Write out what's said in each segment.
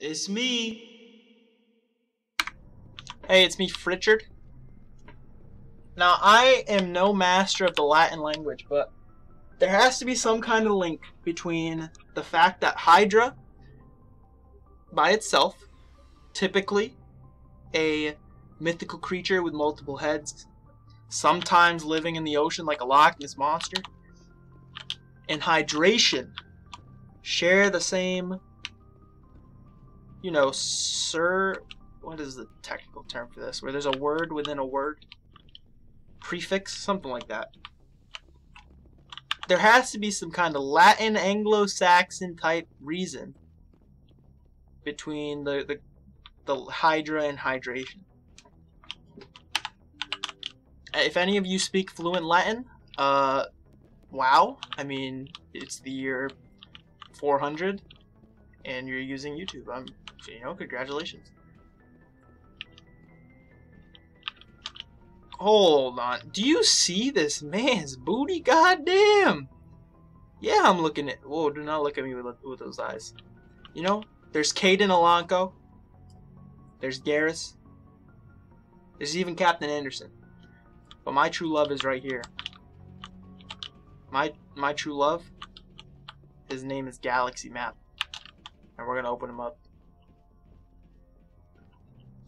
It's me. Hey, it's me, Fritchard. Now, I am no master of the Latin language, but there has to be some kind of link between the fact that Hydra, by itself, typically a mythical creature with multiple heads, sometimes living in the ocean like a Loch Ness monster, and hydration share the same, you know, sir. What is the technical term for this? Where there's a word within a word? Prefix? Something like that. There has to be some kind of Latin Anglo Saxon type reason between the, the, the Hydra and hydration. If any of you speak fluent Latin, uh, wow. I mean, it's the year 400 and you're using YouTube. I'm, you know, congratulations. Hold on. Do you see this man's booty? Goddamn. Yeah, I'm looking at. Whoa, do not look at me with, with those eyes. You know, there's Kaidan Alenko. There's Garrus. There's even Captain Anderson. But my true love is right here. My my true love. His name is Galaxy Map. And we're gonna open him up.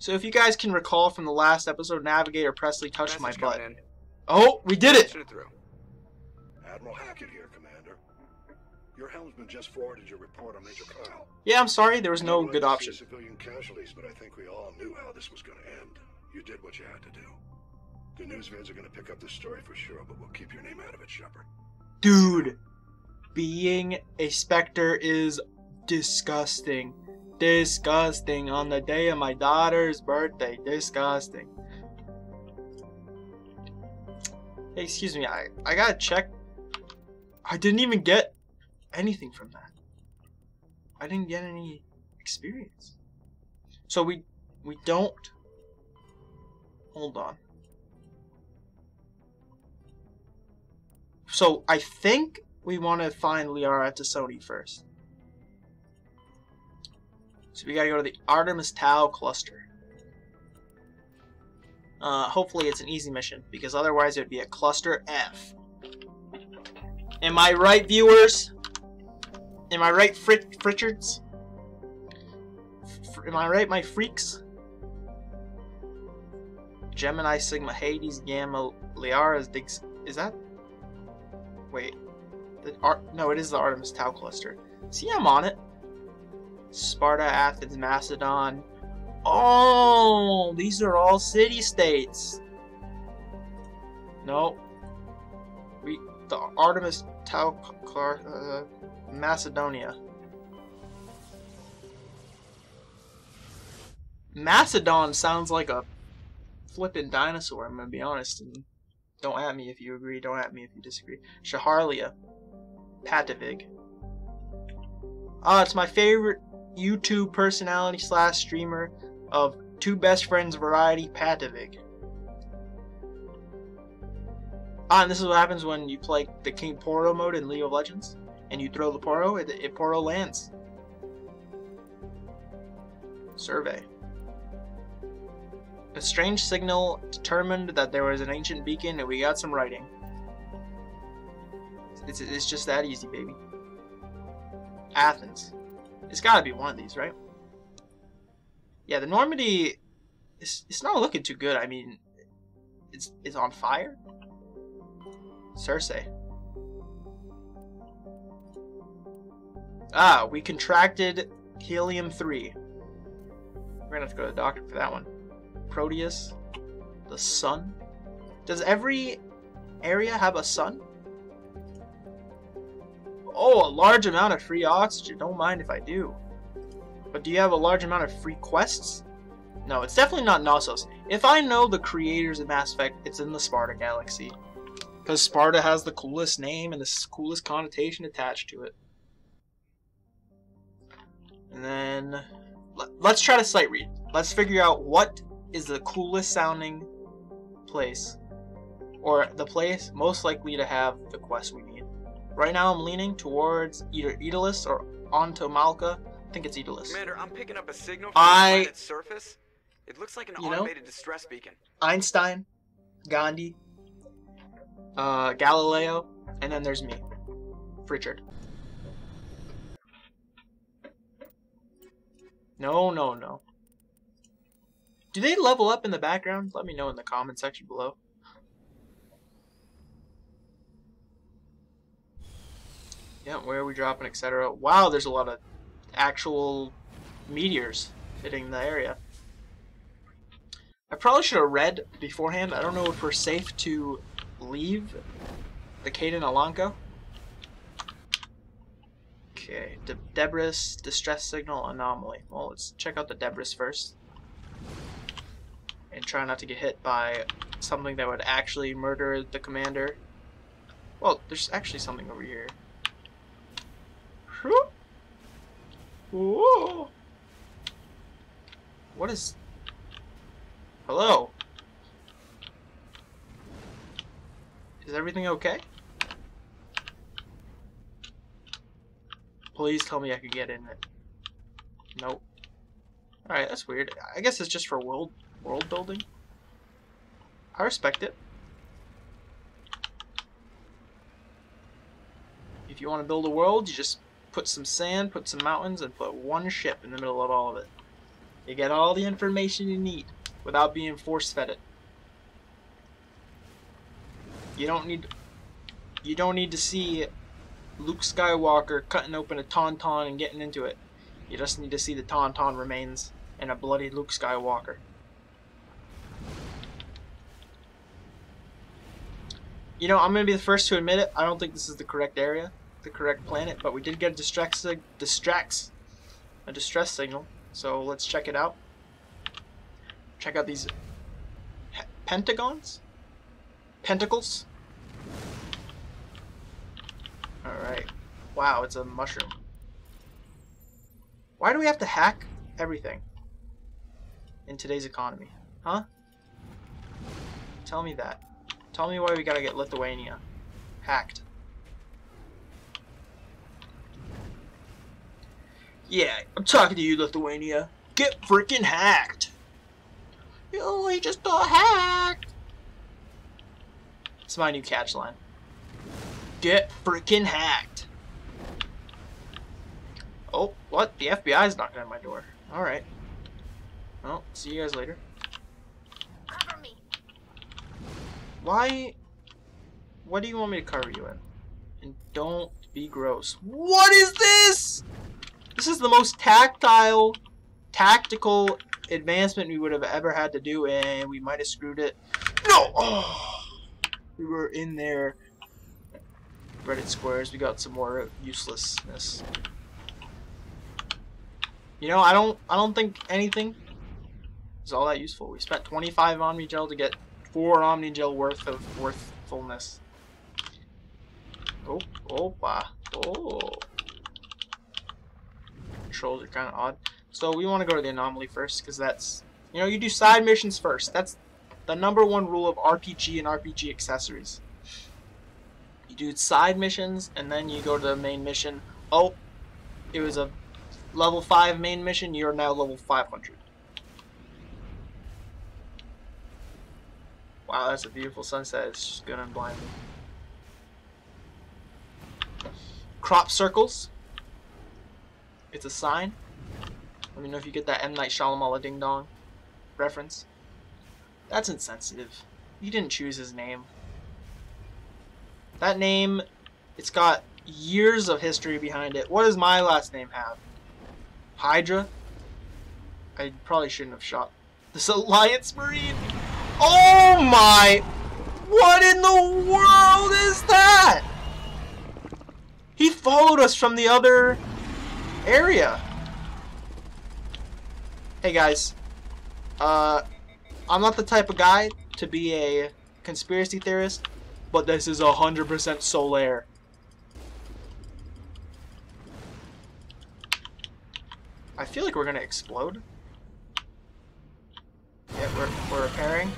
So if you guys can recall from the last episode, Navigator Presley touched my butt. In. Oh, we did it! Admiral Hackett here, Commander. Your helmsman just forwarded your report on Major Kyle. Yeah, I'm sorry, there was no good option. Civilian casualties, but I think we all knew how this was going to end. You did what you had to do. The news vids are going to pick up the story for sure, but we'll keep your name out of it, Shepard. Dude, being a Spectre is disgusting. Disgusting. On the day of my daughter's birthday. Disgusting. Hey, excuse me. I, I gotta check. I didn't even get anything from that. I didn't get any experience. So we we don't. Hold on. So I think we want to find Liara T'Soni first. So we gotta go to the Artemis Tau cluster. Uh, hopefully it's an easy mission, because otherwise it would be a cluster F. Am I right, viewers? Am I right, Frit Fritchards? F am I right, my freaks? Gemini, Sigma, Hades, Gamma, Liara's Digs. Is that? Wait. The Ar no, it is the Artemis Tau cluster. See, I'm on it. Sparta, Athens, Macedon. Oh, these are all city-states. No. We the Artemis Tau uh, Macedonia. Macedon sounds like a flippin' dinosaur, I'm gonna be honest, and don't at me if you agree, don't at me if you disagree. Shaharlia. Patavig. Ah, it's my favorite YouTube personality slash streamer of Two Best Friends Variety Patavig. Ah, and this is what happens when you play the King Poro mode in League of Legends, and you throw the Poro, it, it Poro lands. Survey. A strange signal determined that there was an ancient beacon, and we got some writing. It's, it's just that easy, baby. Athens. It's gotta be one of these, right? Yeah, the Normandy it's, it's not looking too good. I mean, it's, it's on fire? Cersei. Ah, we contracted helium-3. We're gonna have to go to the doctor for that one. Proteus. The sun. Does every area have a sun? Oh, a large amount of free oxygen. Don't mind if I do. But do you have a large amount of free quests? No, it's definitely not Knossos. If I know the creators of Mass Effect, it's in the Sparta galaxy. Because Sparta has the coolest name and the coolest connotation attached to it. And then, let's try to sight read. Let's figure out what is the coolest sounding place. Or the place most likely to have the quest we need. Right now I'm leaning towards either Daedalus or Onto Malka, I think it's Aeolus. Commander, I'm picking up a signal from I- the planet's surface. It looks like an You know? automated distress beacon. Einstein, Gandhi, uh, Galileo, and then there's me, Richard. No, no, no. Do they level up in the background? Let me know in the comment section below. Yeah, where are we dropping, etc. Wow, there's a lot of actual meteors hitting the area. I probably should have read beforehand. I don't know if we're safe to leave the Kaidan Alenko. Okay, De Debris, distress signal, anomaly. Well, let's check out the Debris first. And try not to get hit by something that would actually murder the commander. Well, there's actually something over here. What is... Hello? Is everything okay? Please tell me I can get in it. Nope. Alright, that's weird. I guess it's just for world world building. I respect it. If you want to build a world, you just put some sand, put some mountains, and put one ship in the middle of all of it. You get all the information you need without being force-fed it. You don't need you don't need to see Luke Skywalker cutting open a tauntaun and getting into it. You just need to see the tauntaun remains and a bloody Luke Skywalker. You know, I'm gonna be the first to admit it. I don't think this is the correct area, the correct planet, but we did get a distract sig- distracts, a distress signal. So let's check it out. Check out these pentagons, pentacles. All right. Wow, it's a mushroom. Why do we have to hack everything in today's economy? Huh? Tell me that. Tell me why we gotta get Lithuania hacked. Yeah, I'm talking to you, Lithuania. Get freaking hacked. Yo, he just got hacked. It's my new catch line. Get freaking hacked. Oh, what? The FBI's knocking at my door. Alright. Well, see you guys later. Cover me. Why? What do you want me to cover you in? And don't be gross. What is this? This is the most tactile, tactical advancement we would have ever had to do, and we might have screwed it. No! Oh, we were in there. Reddit squares. We got some more uselessness. You know, I don't. I don't think anything is all that useful. We spent 25 Omni Gel to get four Omni Gel worth of worthfulness. Oh, opa, oh. oh. Controls are kind of odd. So we want to go to the anomaly first, because that's, you know, you do side missions first. That's the number one rule of RPG and RPG accessories. You do side missions, and then you go to the main mission. Oh, it was a level 5 main mission, you're now level 500. Wow, that's a beautiful sunset. It's just gonna blind me. Crop circles. It's a sign. Let me know if you get that M. Night Shyamalan Ding Dong reference. That's insensitive. He didn't choose his name. That name, it's got years of history behind it. What does my last name have? Hydra? I probably shouldn't have shot this Alliance Marine. Oh my! What in the world is that? He followed us from the other area. Hey guys, uh, I'm not the type of guy to be a conspiracy theorist, but this is 100% Solaire. I feel like we're gonna explode. Yeah, we're, we're repairing.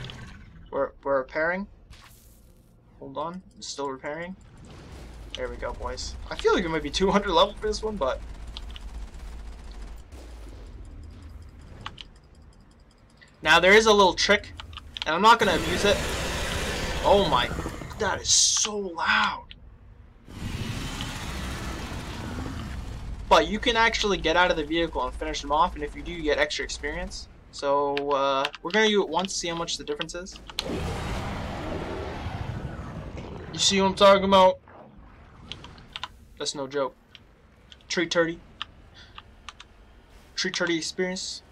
We're, we're repairing. Hold on, still repairing. There we go, boys. I feel like it might be 200 level for this one, but Now there is a little trick, and I'm not gonna abuse it. Oh my, that is so loud. But you can actually get out of the vehicle and finish them off, and if you do, you get extra experience. So uh, we're gonna do it once, see how much the difference is. You see what I'm talking about? That's no joke. Tree turdy. Tree turdy experience.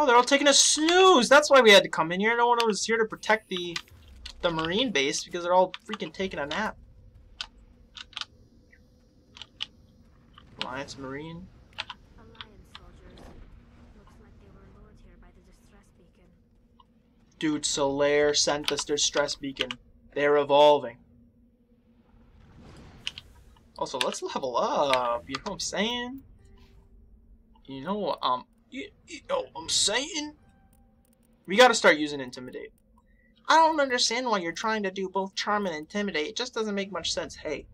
Oh, they're all taking a snooze. That's why we had to come in here. No one was here to protect the the marine base because they're all freaking taking a nap. Alliance Marine. Dude, Solaire sent us their stress beacon. They're evolving. Also, let's level up. You know what I'm saying? You know what um you, you know I'm saying? We gotta start using Intimidate. I don't understand why you're trying to do both Charm and Intimidate. It just doesn't make much sense. Hey.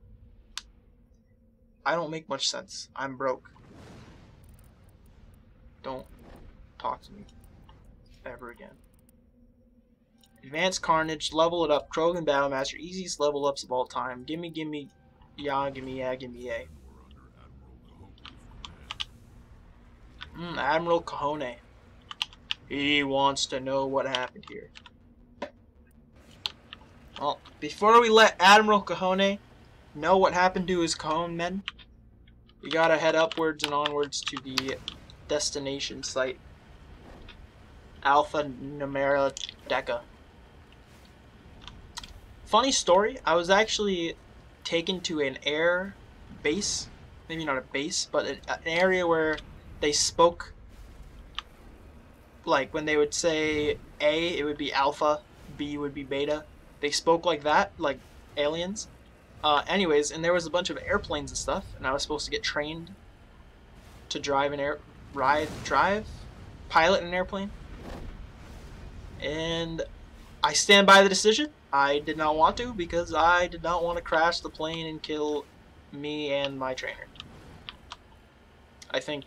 I don't make much sense. I'm broke. Don't talk to me. Ever again. Advanced Carnage, level it up. Krogan Battlemaster, easiest level ups of all time. Gimme, gimme, yeah, gimme, yeah, gimme, yeah. Mm, Admiral Cahone. He wants to know what happened here. Well, before we let Admiral Cahone know what happened to his Cajon men, we gotta head upwards and onwards to the destination site. Alpha Numera Deca. Funny story, I was actually taken to an air base, maybe not a base, but an area where they spoke like when they would say A, it would be alpha, B would be beta. They spoke like that, like aliens. Uh, anyways, and there was a bunch of airplanes and stuff, and I was supposed to get trained to drive an air, ride, drive, pilot an airplane. And I stand by the decision. I did not want to because I did not want to crash the plane and kill me and my trainer. I think,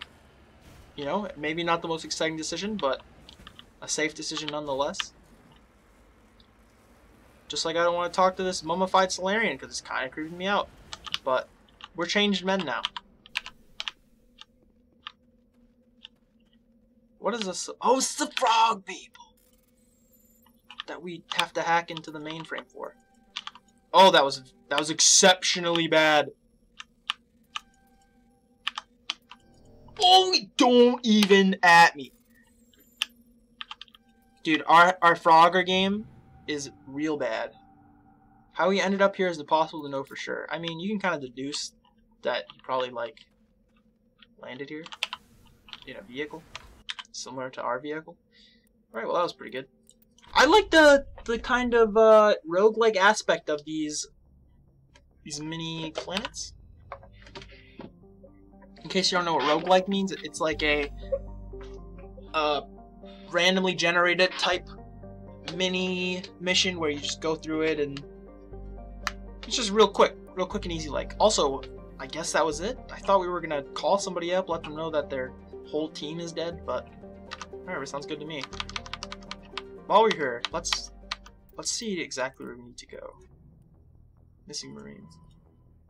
you know, maybe not the most exciting decision, but a safe decision nonetheless. Just like I don't want to talk to this mummified Salarian because it's kind of creeping me out. But we're changed men now. What is this? Oh, it's the frog people that we have to hack into the mainframe for. Oh, that was that was exceptionally bad. Oh, don't even at me. Dude, our, our Frogger game is real bad. How he ended up here is impossible to know for sure. I mean, you can kind of deduce that he probably, like, landed here in a vehicle similar to our vehicle. Alright, well, that was pretty good. I like the the kind of uh, roguelike aspect of these these mini planets. In case you don't know what roguelike means, it's like a uh, randomly generated type mini mission where you just go through it and it's just real quick, real quick and easy like. Also, I guess that was it. I thought we were gonna call somebody up, let them know that their whole team is dead, but whatever, sounds good to me. While we're here, let's let's see exactly where we need to go. Missing Marines.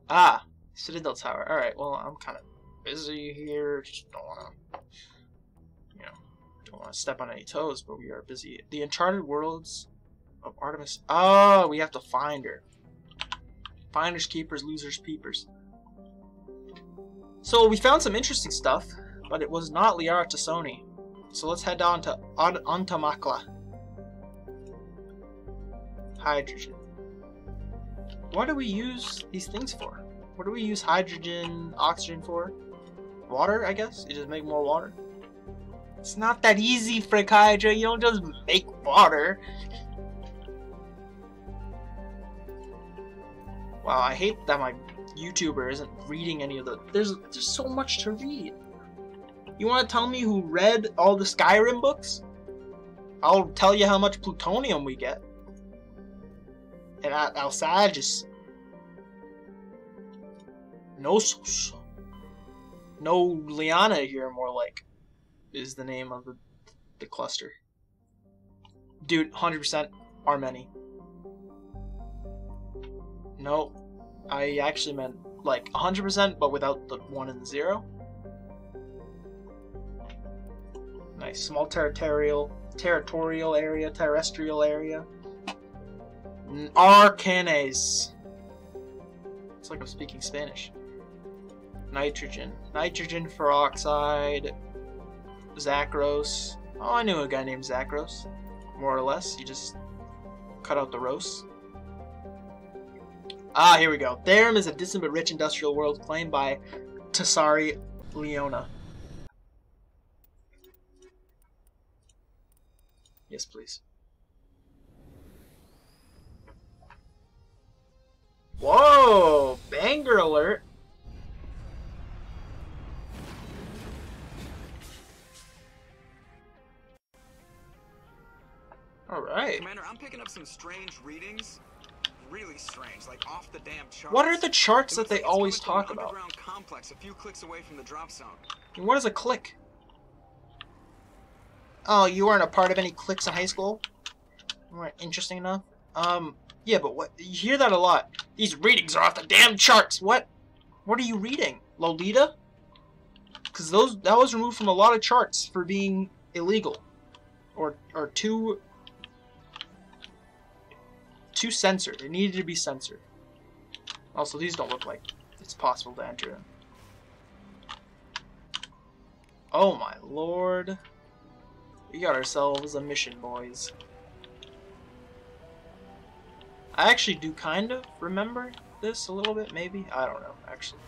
Ah, Citadel Tower. All right. Well, I'm kind of busy here. Just don't want to, you know, don't want to step on any toes. But we are busy. The Uncharted Worlds of Artemis. Oh, we have to find her. Finders, keepers, losers, peepers. So we found some interesting stuff, but it was not Liara T'Soni. So let's head down to Antamakla. Hydrogen. What do we use these things for? What do we use hydrogen, oxygen for? Water, I guess? You just make more water? It's not that easy, Frick Hydra. You don't just make water. Wow, I hate that my YouTuber isn't reading any of the... There's, there's so much to read. You want to tell me who read all the Skyrim books? I'll tell you how much plutonium we get. And outside, just Knossos. No Liana here, more like, is the name of the the cluster. Dude, 100% Armeni. No, I actually meant like 100%, but without the 1 and the 0. Nice, small territorial, territorial area, terrestrial area. Arcanes. It's like I'm speaking Spanish. Nitrogen. Nitrogen peroxide. Zachros. Oh, I knew a guy named Zachros. More or less. You just cut out the roast. Ah, here we go. Therum is a distant but rich industrial world claimed by Tassari Leona. Yes, please. Whoa! Banger alert! Alright. Commander, I'm picking up some strange readings. Really strange, like off the damn charts. What are the charts that they like always talk about? complex a few clicks away from the drop zone. And what is a click? Oh, you weren't a part of any cliques in high school? You weren't interesting enough? Um, yeah, but what? You hear that a lot. These readings are off the damn charts. What? What are you reading? Lolita? Because those that was removed from a lot of charts for being illegal, or or too too censored. It needed to be censored. Also, these don't look like it's possible to enter them. Oh my lord. We got ourselves a mission, boys. I actually do kind of remember this a little bit, maybe? I don't know, actually.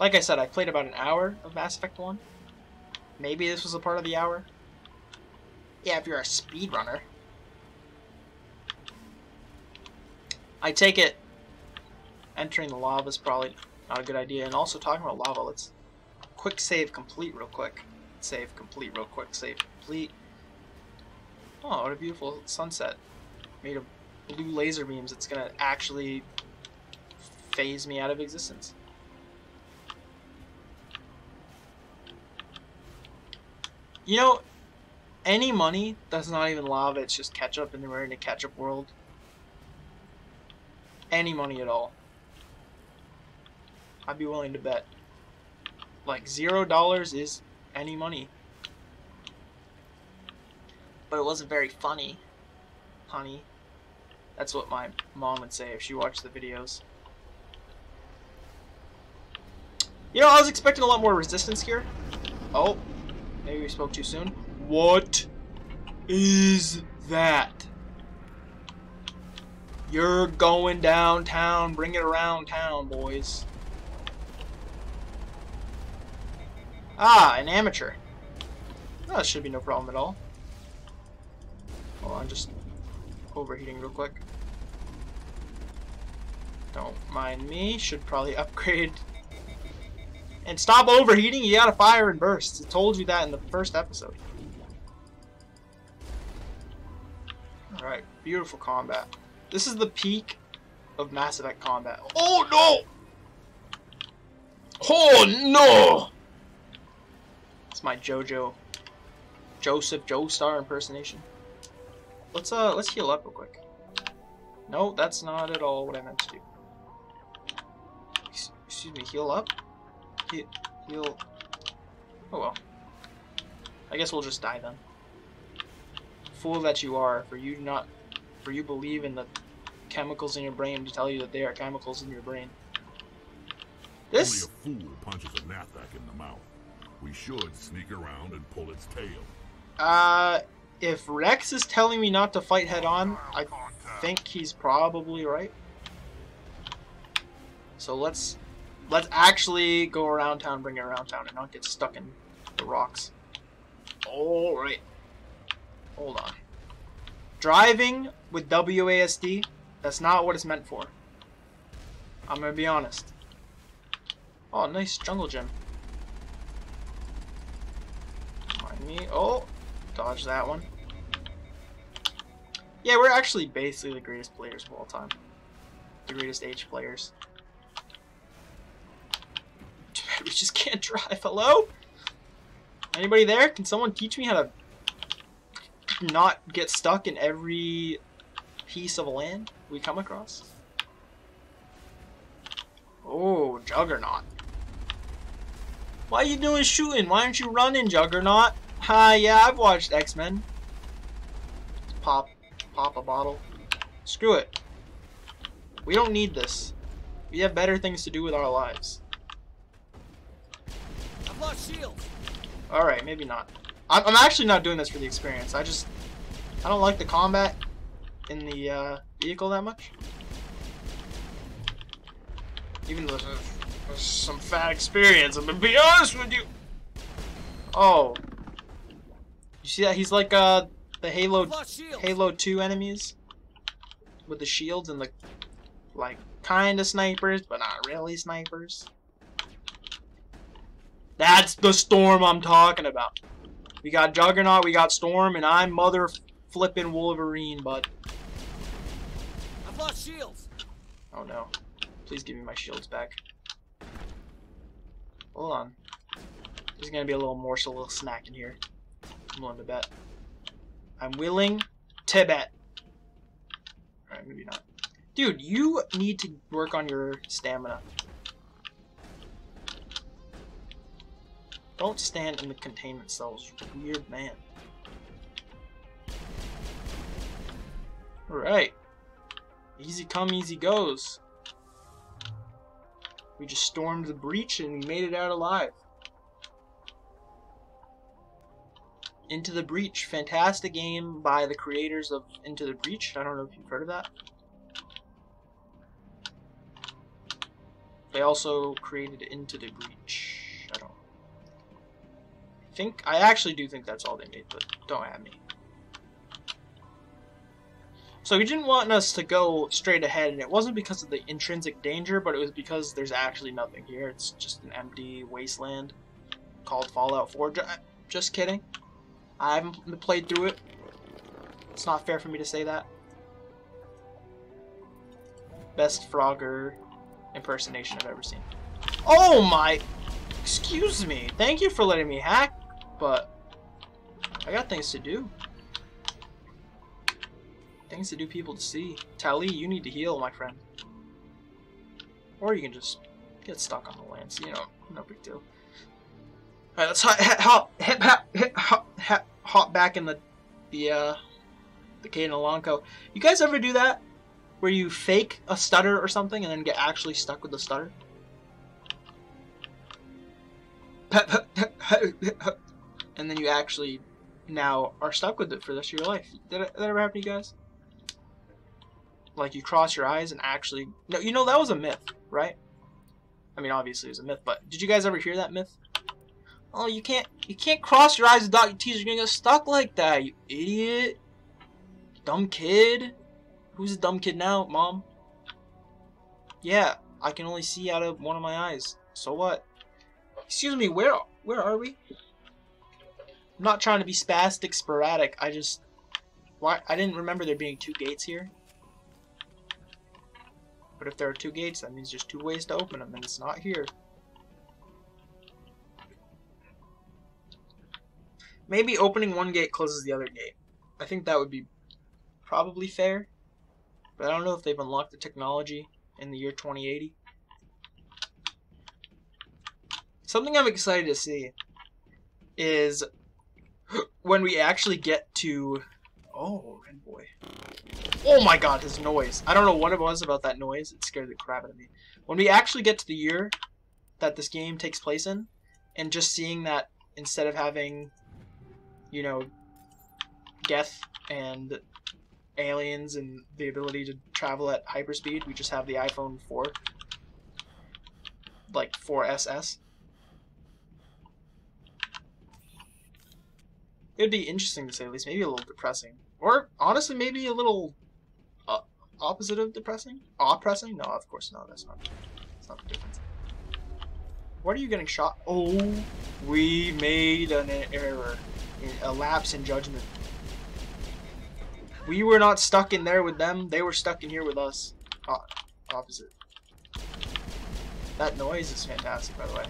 Like I said, I played about an hour of Mass Effect 1. Maybe this was a part of the hour. Yeah, if you're a speedrunner. I take it entering the lava is probably not a good idea. And also talking about lava, let's quick save complete real quick. Save complete real quick. Save complete. Oh, what a beautiful sunset. Made of blue laser beams. It's gonna actually phase me out of existence. You know, any money that's not even lava, it's just ketchup, and we're in a ketchup world. Any money at all. I'd be willing to bet. Like, zero dollars is any money. But it wasn't very funny, honey. That's what my mom would say if she watched the videos. You know, I was expecting a lot more resistance here. Oh, maybe we spoke too soon. What is that? You're going downtown. Bring it around town, boys. Ah, an amateur. Oh, that should be no problem at all. Hold on, just overheating real quick. Don't mind me. Should probably upgrade. And stop overheating. You gotta fire and burst. I told you that in the first episode. Alright, beautiful combat. This is the peak of Mass Effect combat. Oh no! Oh no! It's my JoJo, Joseph Joestar impersonation. Let's uh, let's heal up real quick. No, that's not at all what I meant to do. Excuse me, heal up. He heal. Oh well. I guess we'll just die then. Fool that you are, for you not, for you believe in the chemicals in your brain to tell you that they are chemicals in your brain. This Only a fool punches a Nathak in the mouth. We should sneak around and pull its tail. Uh, if Wrex is telling me not to fight head on, I think he's probably right. So let's let's actually go around town, bring it around town, and not get stuck in the rocks. All right. Hold on. Driving with WASD, that's not what it's meant for. I'm gonna be honest. Oh, nice jungle. Mind me. Oh, dodge that one. Yeah, we're actually basically the greatest players of all time. The greatest age players. We just can't drive. Hello? Anybody there? Can someone teach me how to not get stuck in every piece of land we come across? Oh, Juggernaut. Why are you doing shooting? Why aren't you running, Juggernaut? Ha, yeah, I've watched X-Men. Pop, pop a bottle. Screw it. We don't need this. We have better things to do with our lives. I've lost shields. Alright, maybe not. I'm, I'm actually not doing this for the experience. I just... I don't like the combat in the uh, vehicle that much. Even though there's, some fat experience, I'm gonna be honest with you! Oh. You see that? He's like uh, the Halo, I've lost shields. Halo 2 enemies. With the shields and the, like, kinda snipers, but not really snipers. That's the storm I'm talking about. We got Juggernaut, we got Storm, and I'm mother flipping Wolverine, bud. Shields. Oh no. Please give me my shields back. Hold on. There's gonna be a little morsel, a little snack in here. I'm willing to bet. I'm willing to bet. Alright, maybe not. Dude, you need to work on your stamina. Don't stand in the containment cells, weird man. Alright. Easy come, easy goes. We just stormed the breach and made it out alive. Into the Breach, fantastic game by the creators of Into the Breach. I don't know if you've heard of that. They also created Into the Breach. I don't think I actually do think that's all they made, but don't at me. So he didn't want us to go straight ahead, and it wasn't because of the intrinsic danger, but it was because there's actually nothing here. It's just an empty wasteland called Fallout 4. Just kidding. I haven't played through it. It's not fair for me to say that. Best Frogger impersonation I've ever seen. Oh my! Excuse me. Thank you for letting me hack, but I got things to do. Things to do, people to see. Tali, you need to heal, my friend. Or you can just get stuck on the lance. You know, no big deal. Alright, let's hop, hop, hip, hop, hip, hop, hop, hop back in the, the, uh, the Kaidan Alenko. You guys ever do that? Where you fake a stutter or something and then get actually stuck with the stutter? And then you actually now are stuck with it for the rest of your life. Did that ever happen to you guys? Like you cross your eyes and actually no, you know that was a myth, right? I mean, obviously it was a myth, but did you guys ever hear that myth? Oh, you can't you can't cross your eyes dot your T's. You're gonna get stuck like that, you idiot, dumb kid. Who's a dumb kid now, mom? Yeah, I can only see out of one of my eyes. So what? Excuse me, where where are we? I'm not trying to be spastic, sporadic. I just why I didn't remember there being two gates here. But if there are two gates, that means there's two ways to open them, and it's not here. Maybe opening one gate closes the other gate. I think that would be probably fair. But I don't know if they've unlocked the technology in the year 2080. Something I'm excited to see is when we actually get to... Oh, red boy. Oh my god, his noise. I don't know what it was about that noise. It scared the crap out of me. When we actually get to the year that this game takes place in, and just seeing that instead of having, you know, Geth and aliens and the ability to travel at hyperspeed, we just have the iPhone 4. Like 4SS. It'd be interesting to say at least, maybe a little depressing. Or, honestly, maybe a little opposite of depressing? Oppressing? No, of course not. That's not, that's not the difference. What are you getting shot? Oh, we made an error. A lapse in judgment. We were not stuck in there with them. They were stuck in here with us. Uh, opposite. That noise is fantastic, by the way.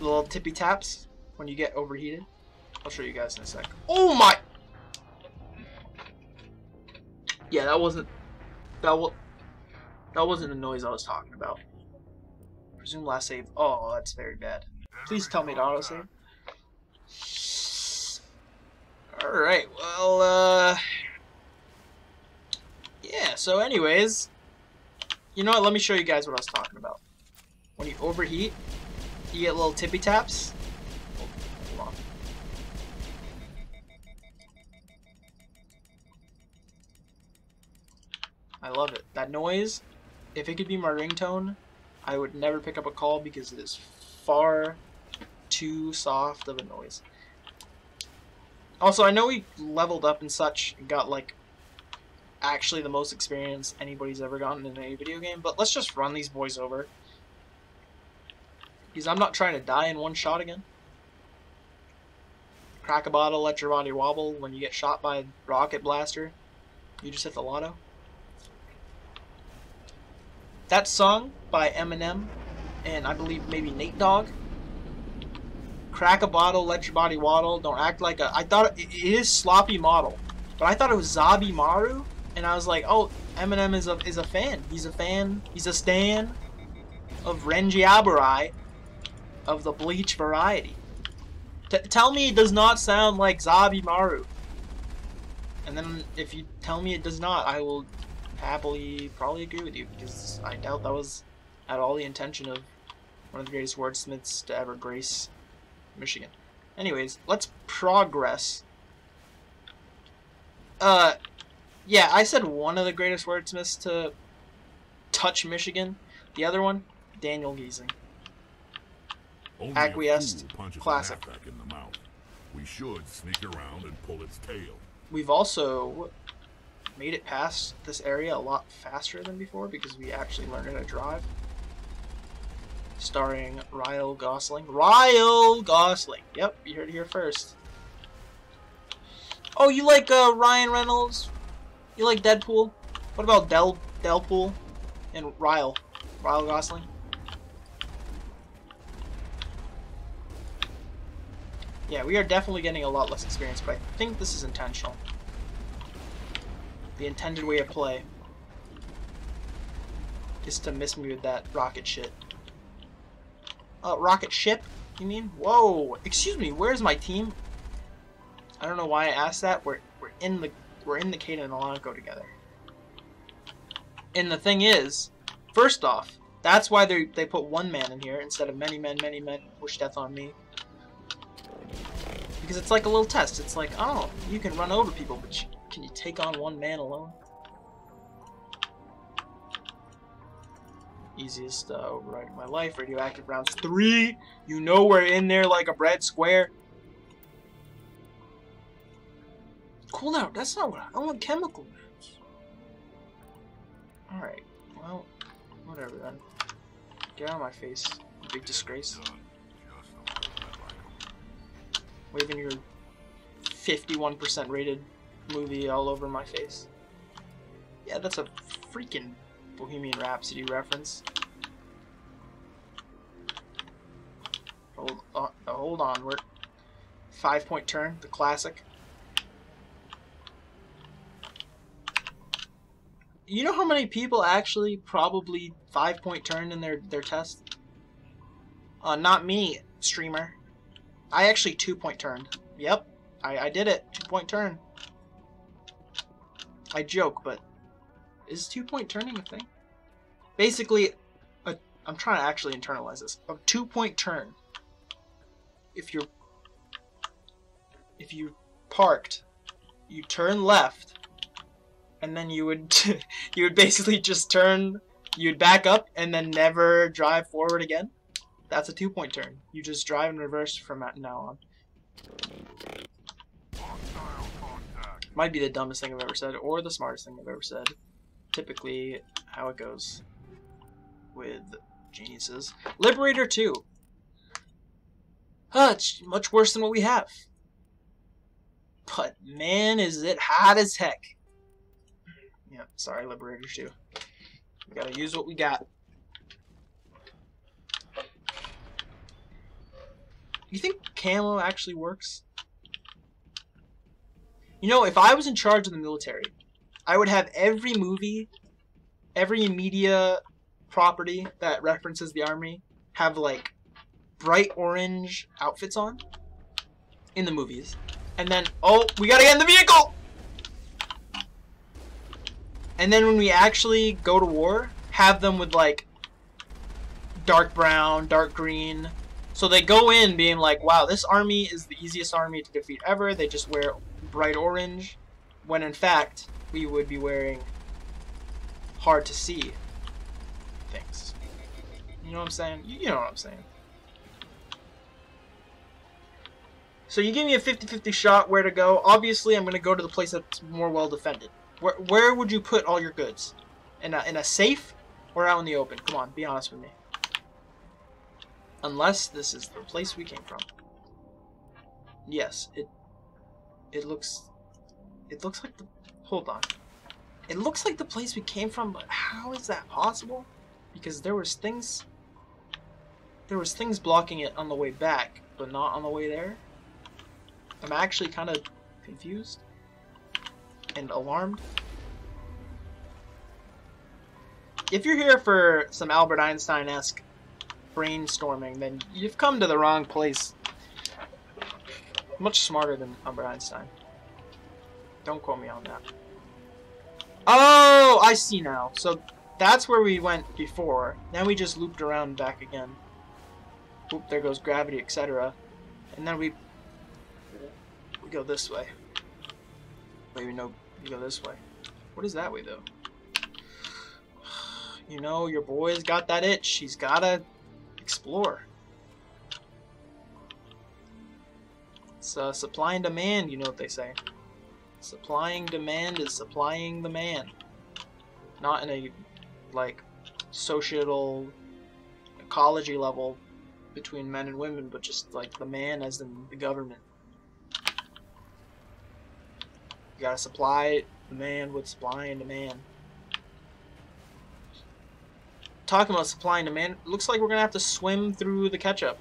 Little tippy taps when you get overheated. I'll show you guys in a sec. Oh my! Yeah, that wasn't that was that wasn't the noise I was talking about. Presume last save. Oh, that's very bad. Please tell me to autosave. Alright, well, uh... Yeah, so anyways... You know what, let me show you guys what I was talking about. When you overheat, you get little tippy taps. I love it. That noise, if it could be my ringtone, I would never pick up a call because it is far too soft of a noise. Also, I know we leveled up and such and got like actually the most experience anybody's ever gotten in a video game, but let's just run these boys over. Because I'm not trying to die in one shot again. Crack a bottle, let your body wobble when you get shot by a rocket blaster. You just hit the lotto. That song by Eminem and I believe maybe Nate Dogg. Crack a bottle, let your body waddle. Don't act like a. I thought it, it is sloppy model, but I thought it was Zabimaru, and I was like, oh, Eminem is a is a fan. He's a fan. He's a stan of Renji Abarai of the Bleach variety. T tell me it does not sound like Zabimaru. And then if you tell me it does not, I will happily probably agree with you because I doubt that was at all the intention of one of the greatest wordsmiths to ever grace Michigan. Anyways, let's progress. Uh, yeah, I said one of the greatest wordsmiths to touch Michigan. The other one, Daniel Giesing. Only Acquiesced. a fool punches Classic. in the mouth. We should sneak around and pull its tail. We've also made it past this area a lot faster than before because we actually learned how to drive. Starring Ryle Gosling. Ryle Gosling! Yep, you heard it here first. Oh, you like uh, Ryan Reynolds? You like Deadpool? What about Del Delpool and Ryle? Ryle Gosling? Yeah, we are definitely getting a lot less experience, but I think this is intentional. The intended way of play is to miss me with that rocket shit. Uh, rocket ship? You mean? Whoa! Excuse me. Where's my team? I don't know why I asked that. We're we're in the we're in the Kaidan and Alenko together. And the thing is, first off, that's why they they put one man in here instead of many men, many men. Wish death on me. Because it's like a little test. It's like, oh, you can run over people, but can you take on one man alone? Easiest uh, override of my life. Radioactive rounds three. You know we're in there like a bread square. Cool out. That's not what I, I want. Chemical rounds. All right. Well, whatever then. Get out of my face. Big disgrace. Waving your 51% rated movie all over my face. Yeah, that's a freaking Bohemian Rhapsody reference. Hold on, hold on, we're five point turn, the classic. You know how many people actually probably five point turn in their their test? Uh, not me, streamer. I actually two point turned. Yep, I, I did it. Two point turn. I joke, but is two point turning a thing? Basically, I'm trying to actually internalize this. A two point turn. If you're if you parked, you turn left, and then you would you would basically just turn. You'd back up and then never drive forward again. That's a two point turn. You just drive in reverse from now on. Might be the dumbest thing I've ever said, or the smartest thing I've ever said. Typically, how it goes with geniuses. Liberator 2. Ah, it's much worse than what we have. But man, is it hot as heck. Yeah, sorry, Liberator 2. We gotta use what we got. You think camo actually works? You know, if I was in charge of the military, I would have every movie, every media property that references the army have like bright orange outfits on in the movies. And then, oh, we gotta get in the vehicle! And then when we actually go to war, have them with like dark brown, dark green. So they go in being like, wow, this army is the easiest army to defeat ever. They just wear bright orange. When in fact, we would be wearing hard to see things. You know what I'm saying? You know what I'm saying. So you give me a 50-50 shot where to go. Obviously, I'm going to go to the place that's more well defended. Where, where would you put all your goods? In a, in a safe or out in the open? Come on, be honest with me. Unless this is the place we came from. Yes, it it looks it looks like the hold on. It looks like the place we came from, but how is that possible? Because there was things there was things blocking it on the way back, but not on the way there. I'm actually kind of confused and alarmed. If you're here for some Albert Einstein-esque brainstorming, then you've come to the wrong place. Much smarter than Albert Einstein. Don't quote me on that. Oh, I see now. So that's where we went before. Now we just looped around back again. Oop, there goes gravity, etc. And then we we go this way. Maybe know we go this way. What is that way though? You know, your boy's got that itch. He's gotta explore. It's uh, supply and demand, you know what they say. Supplying demand is supplying the man. Not in a, like, social ecology level between men and women, but just, like, the man as in the government. You gotta supply the man with supply and demand. Talking about supply and demand, looks like we're gonna have to swim through the ketchup.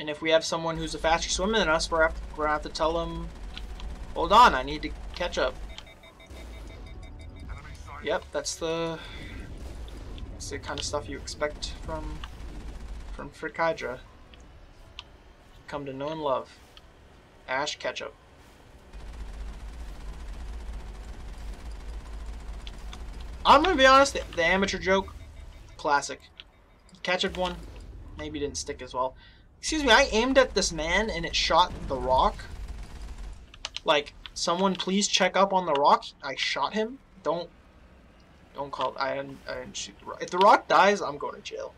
And if we have someone who's a faster swimmer than us, we're, have we're gonna have to tell them, hold on, I need to catch up. Yep, that's the, that's the kind of stuff you expect from, from Frick Hydra. Come to know and love. Ash Ketchup. I'm gonna be honest, the, the amateur joke, classic. Ketchup one, maybe didn't stick as well. Excuse me, I aimed at this man and it shot the rock. Like, someone please check up on the rock. I shot him. Don't, don't call. I I didn't shoot the rock. If the rock dies, I'm going to jail.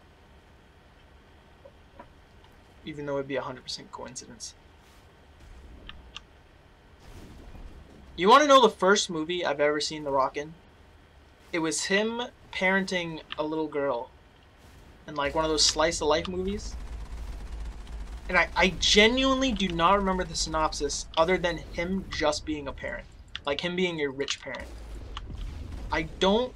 Even though it'd be a hundred percent coincidence. You want to know the first movie I've ever seen The Rock in? It was him parenting a little girl in like one of those slice of life movies. And I, I genuinely do not remember the synopsis other than him just being a parent. Like him being a rich parent. I don't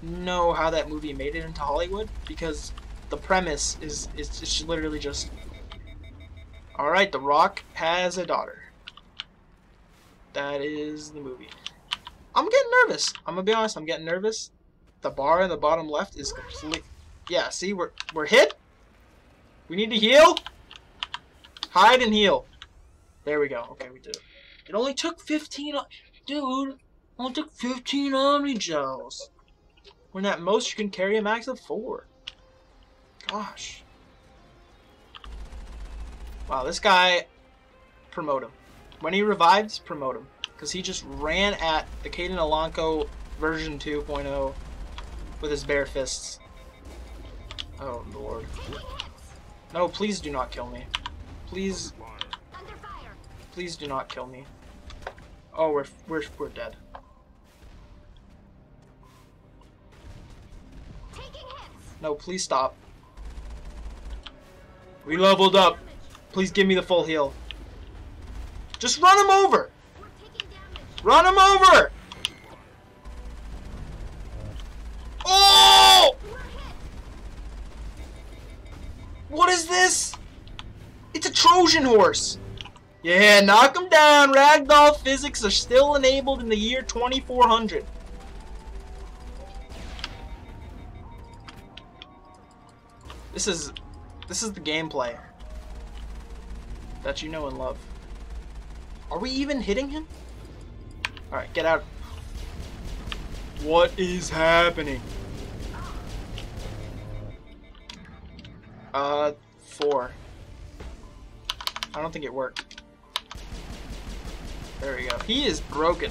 know how that movie made it into Hollywood because the premise is it's literally just Alright, The Rock has a daughter. That is the movie. I'm getting nervous. I'm gonna be honest, I'm getting nervous. The bar in the bottom left is complete. Yeah, see, we're, we're hit. We need to heal. Hide and heal. There we go. Okay, we did it. It only took 15... Dude, only took 15 Omni Gels. When at most you can carry a max of 4. Gosh. Wow, this guy... Promote him. When he revives, promote him. Because he just ran at the Kaidan Alenko version 2.0 with his bare fists. Oh, lord. No, please do not kill me. Please, please do not kill me. Oh, we're, we're, we're dead. No, please stop. We leveled up. Please give me the full heal. Just run him over! We're taking damage. Run him over! Oh! What is this? Trojan horse. Yeah, knock him down. Ragdoll physics are still enabled in the year 2400. This is this is the gameplay that you know and love. Are we even hitting him? Alright, get out. What is happening? Uh, four. I don't think it worked. There we go. He is broken.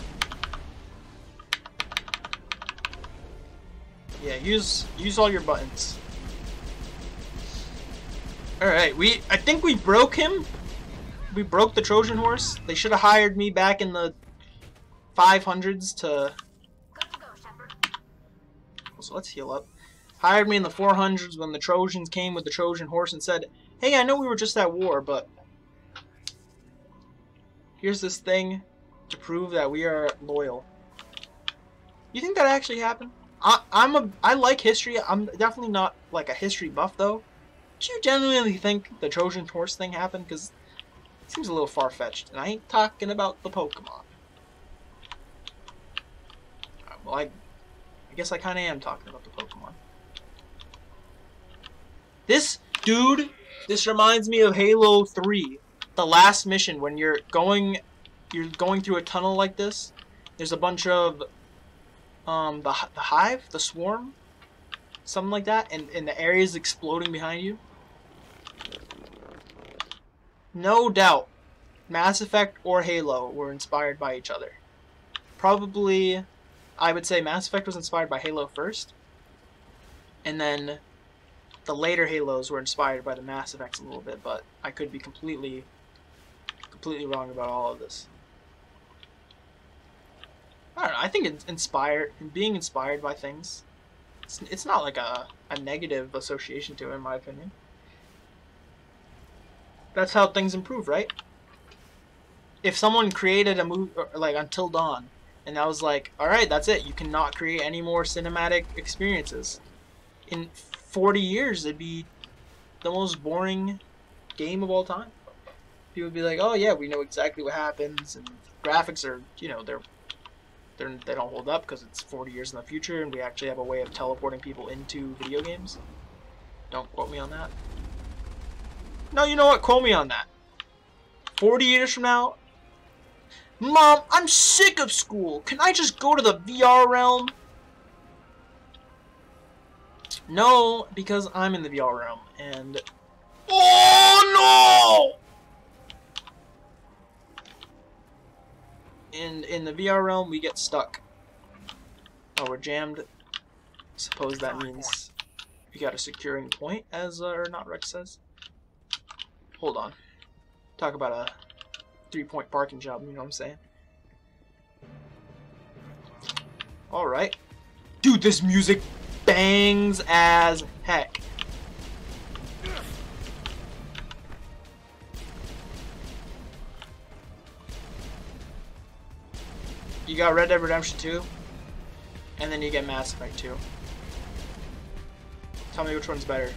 Yeah, use use all your buttons. Alright, we I think we broke him. We broke the Trojan horse. They should have hired me back in the 500s to so let's heal up. Hired me in the 400s when the Trojans came with the Trojan horse and said, Hey, I know we were just at war, but here's this thing to prove that we are loyal. You think that actually happened? I, I'm a I like history. I'm definitely not like a history buff though. Do you genuinely think the Trojan horse thing happened? Because it seems a little far fetched, and I ain't talking about the Pokemon. Uh, Well, I I guess I kind of am talking about the Pokemon. This dude, this reminds me of Halo 3, the last mission when you're going, you're going through a tunnel like this. There's a bunch of, um, the the hive, the swarm, something like that, and and the area is exploding behind you. No doubt, Mass Effect or Halo were inspired by each other. Probably I would say Mass Effect was inspired by Halo first, and then the later Halos were inspired by the Mass Effects a little bit, but I could be completely, completely wrong about all of this. I don't know. I think it's inspired, being inspired by things, it's, it's not like a, a negative association to it, in my opinion. That's how things improve, right? If someone created a movie, like Until Dawn, and I was like, all right, that's it. You cannot create any more cinematic experiences. In 40 years, it'd be the most boring game of all time. People would be like, oh yeah, we know exactly what happens, and graphics are, you know, they're they're they don't hold up because it's 40 years in the future, and we actually have a way of teleporting people into video games. Don't quote me on that. No, you know what? Quote me on that. 40 years from now, Mom, I'm sick of school. Can I just go to the VR realm? No, because I'm in the VR realm, and... Oh, no! In, in the VR realm, we get stuck. Oh, we're jammed. Suppose that means we got a securing point, as, uh, or not Wrex says. Hold on. Talk about a three-point parking job, you know what I'm saying? Alright. Dude, this music bangs as heck. You got Red Dead Redemption 2, and then you get Mass Effect 2. Tell me which one's better.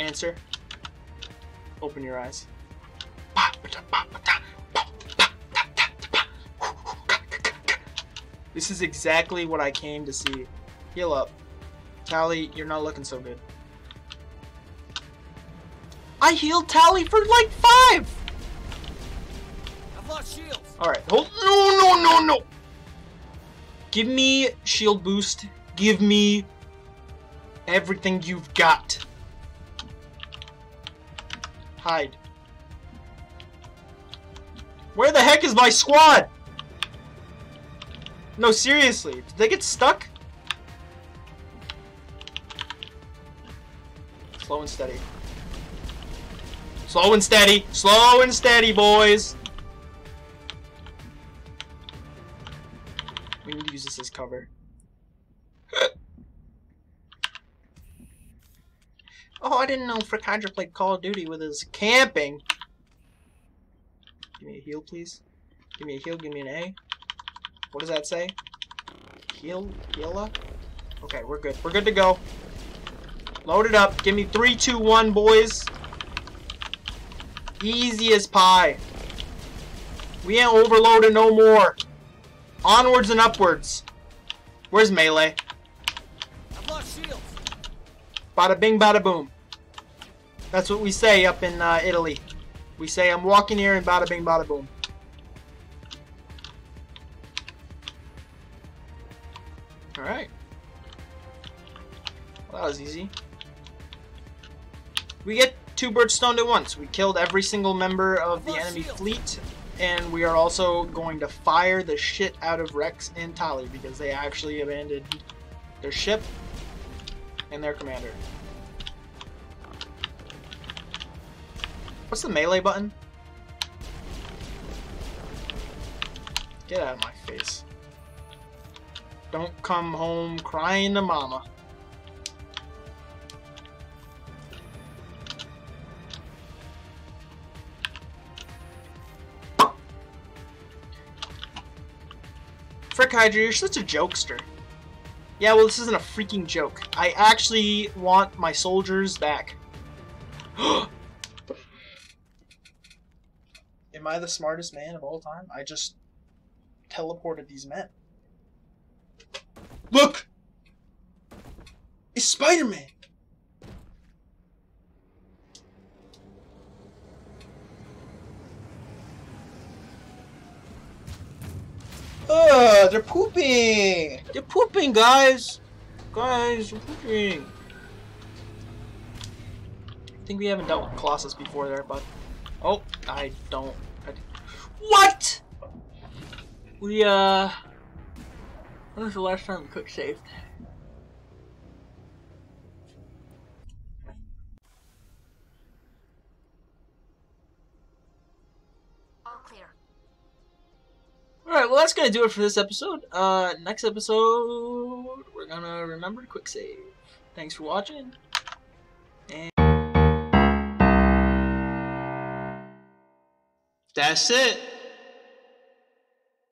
Answer. Open your eyes. This is exactly what I came to see. Heal up. Tali, you're not looking so good. I healed Tali for like five! Alright, hold. No, no, no, no! Give me shield boost. Give me everything you've got. Hide. Where the heck is my squad? No, seriously. Did they get stuck? Slow and steady. Slow and steady. Slow and steady, boys. Cover. oh, I didn't know Frick Hydra played Call of Duty with his camping. Give me a heal, please. Give me a heal, give me an A. What does that say? Heal? Heala? Okay, we're good. We're good to go. Load it up. Give me three, two, one, boys. Easy as pie. We ain't overloaded no more. Onwards and upwards. Where's melee? I've lost shields. Bada bing, bada boom. That's what we say up in uh, Italy. We say, I'm walking here and bada bing, bada boom. Alright. Well, that was easy. We get two birds stoned at once. We killed every single member of the enemy fleet, and we are also going to fire the shit out of Wrex and Tali because they actually abandoned their ship and their commander. What's the melee button? Get out of my face. Don't come home crying to mama. Frick Hydra, you're such a jokester. Yeah, well, this isn't a freaking joke. I actually want my soldiers back. Am I the smartest man of all time? I just teleported these men. Look! It's Spider-Man! Ugh, they're pooping! They're pooping, guys! Guys, they're pooping! I think we haven't dealt with Colossus before there, but... Oh, I don't... I... What?! We, uh... When was the last time quick saved? That's gonna do it for this episode. Uh, next episode, we're gonna remember to quick save. Thanks for watching. And... That's it.